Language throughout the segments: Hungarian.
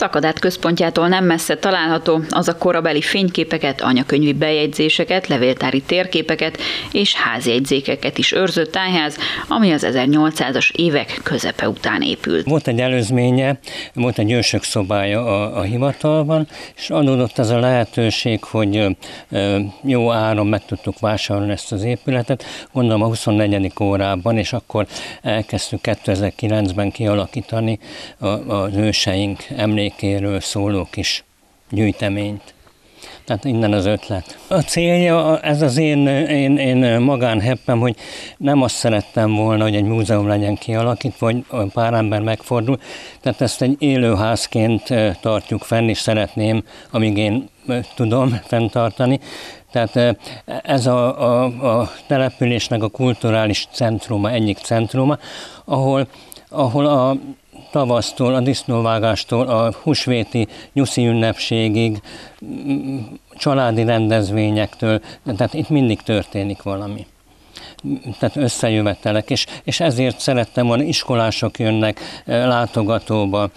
szakadát központjától nem messze található az a korabeli fényképeket, anyakönyvi bejegyzéseket, levéltári térképeket és házjegyzékeket is őrző tájház, ami az 1800-as évek közepe után épült. Volt egy előzménye, volt egy ősök szobája a, a hivatalban, és adódott ez a lehetőség, hogy jó áron meg tudtuk vásárolni ezt az épületet, gondolom a 24. órában, és akkor elkezdtük 2009-ben kialakítani az őseink emlékéről szóló kis gyűjteményt. Tehát innen az ötlet. A célja, ez az én, én, én magánheppem, hogy nem azt szerettem volna, hogy egy múzeum legyen kialakítva, vagy pár ember megfordul. Tehát ezt egy élőházként tartjuk fenn, és szeretném, amíg én tudom fenntartani. Tehát ez a, a, a településnek a kulturális centruma, egyik centruma, ahol, ahol a tavasztól, a disznóvágástól, a húsvéti nyuszi ünnepségig, családi rendezvényektől, tehát itt mindig történik valami. Tehát összejövetelek, és, és ezért szerettem volna, iskolások jönnek látogatóba,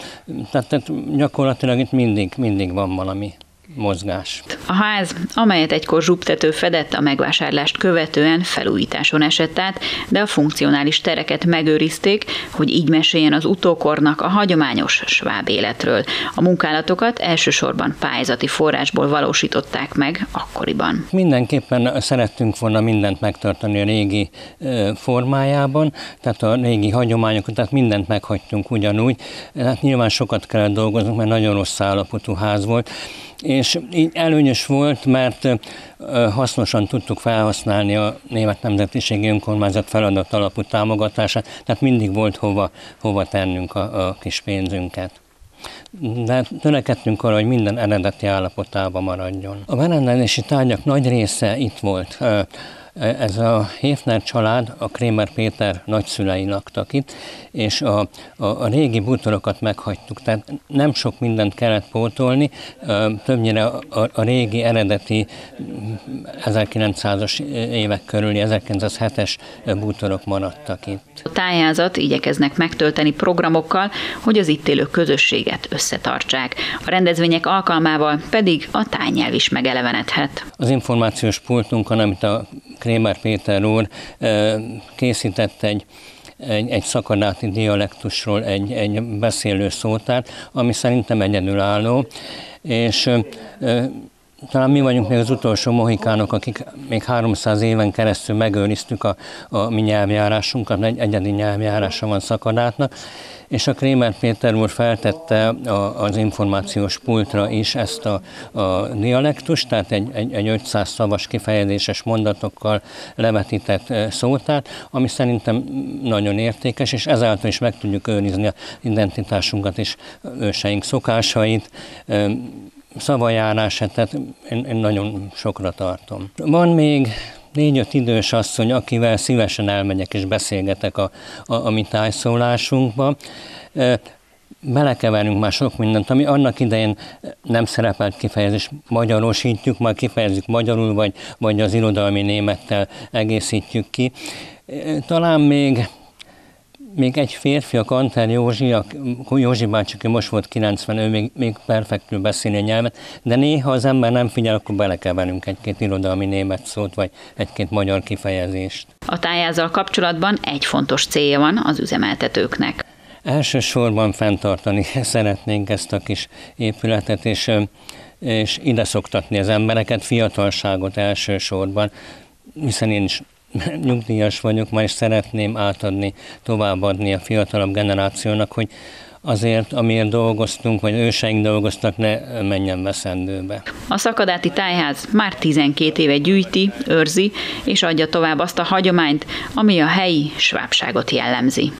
tehát, tehát gyakorlatilag itt mindig, mindig van valami mozgás. A ház, amelyet egykor zsubtető fedett a megvásárlást követően felújításon esett át, de a funkcionális tereket megőrizték, hogy így meséljen az utókornak a hagyományos sváb életről. A munkálatokat elsősorban pályázati forrásból valósították meg akkoriban. Mindenképpen szerettünk volna mindent megtartani a régi formájában, tehát a régi hagyományokat, tehát mindent meghagytunk ugyanúgy. Hát nyilván sokat kellett dolgoznunk, mert nagyon rossz állapotú ház volt, és így előnyös volt, mert hasznosan tudtuk felhasználni a Német Nemzetiségi Önkormányzat feladat alapú támogatását, tehát mindig volt hova, hova tennünk a, a kis pénzünket. De törekedtünk arra, hogy minden eredeti állapotában maradjon. A berendezési tárgyak nagy része itt volt. Ez a Héfner család, a Krémer Péter nagyszülei laktak itt, és a, a, a régi bútorokat meghagytuk, tehát nem sok mindent kellett pótolni, többnyire a, a régi eredeti 1900-as évek körüli 1907-es bútorok maradtak itt. A tájázat igyekeznek megtölteni programokkal, hogy az itt élő közösséget összetartsák. A rendezvények alkalmával pedig a tájnyelv is megelevenedhet. Az információs pultunkon, amit a Krémer Péter úr készített egy egy, egy szakadáti dialektusról egy, egy beszélő szótár, ami szerintem egyedülálló, és talán mi vagyunk még az utolsó mohikánok, akik még 300 éven keresztül megőriztük a, a mi nyelvjárásunkat, egy egyedi nyelvjárása van szakadátnak, és a Krémer Péter úr feltette a, az információs pultra is ezt a, a dialektust, tehát egy, egy, egy 500 szavas kifejezéses mondatokkal levetített szótát, ami szerintem nagyon értékes, és ezáltal is meg tudjuk őrizni a identitásunkat és őseink szokásait, szavajárását, tehát én, én nagyon sokra tartom. Van még négy-öt idős asszony, akivel szívesen elmegyek és beszélgetek a, a, a mi tájszólásunkba. Belekeverünk már sok mindent, ami annak idején nem szerepelt kifejezés, magyarosítjuk, majd kifejezzük magyarul, vagy, vagy az irodalmi némettel egészítjük ki. Talán még még egy férfi, a Kanter Józsi, a Józsi bácsi, aki most volt 90, ő még, még perfektül beszéli a nyelvet, de néha az ember nem figyel, akkor belekeverünk egy-két irodalmi német szót, vagy egy-két magyar kifejezést. A tájázal kapcsolatban egy fontos célja van az üzemeltetőknek. Elsősorban fenntartani szeretnénk ezt a kis épületet, és, és ide szoktatni az embereket, fiatalságot elsősorban, hiszen én is nyugdíjas vagyok, ma is szeretném átadni, továbbadni a fiatalabb generációnak, hogy azért, amiért dolgoztunk, vagy őseink dolgoztak, ne menjen veszendőbe. A Szakadáti Tájház már 12 éve gyűjti, őrzi és adja tovább azt a hagyományt, ami a helyi svábságot jellemzi.